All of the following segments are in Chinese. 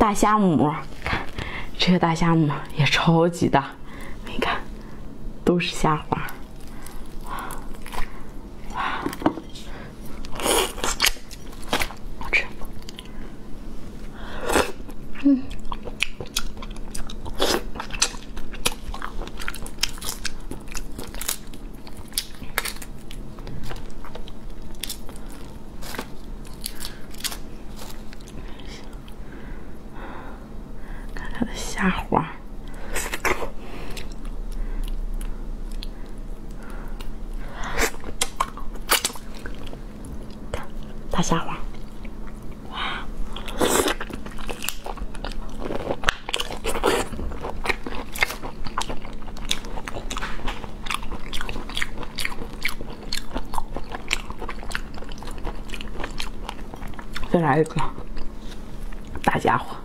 大虾母，看这个大虾母也超级大，你看，都是虾花。嗯。它的虾花，大虾花，哇！再来一个大家伙。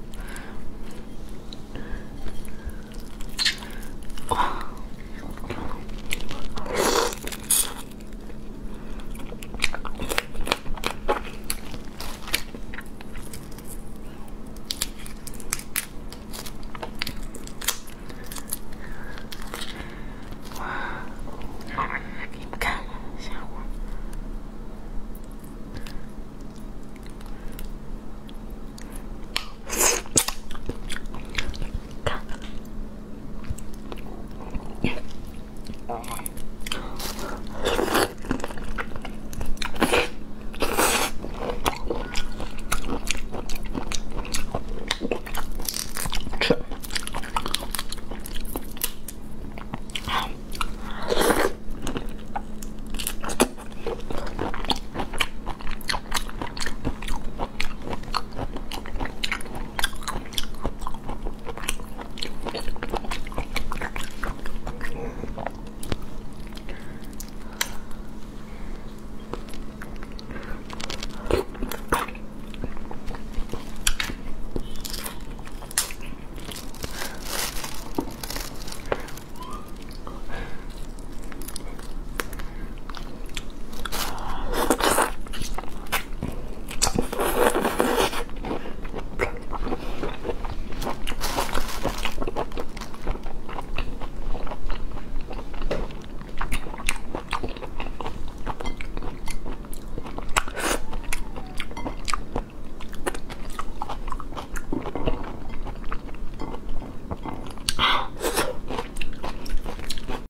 so much.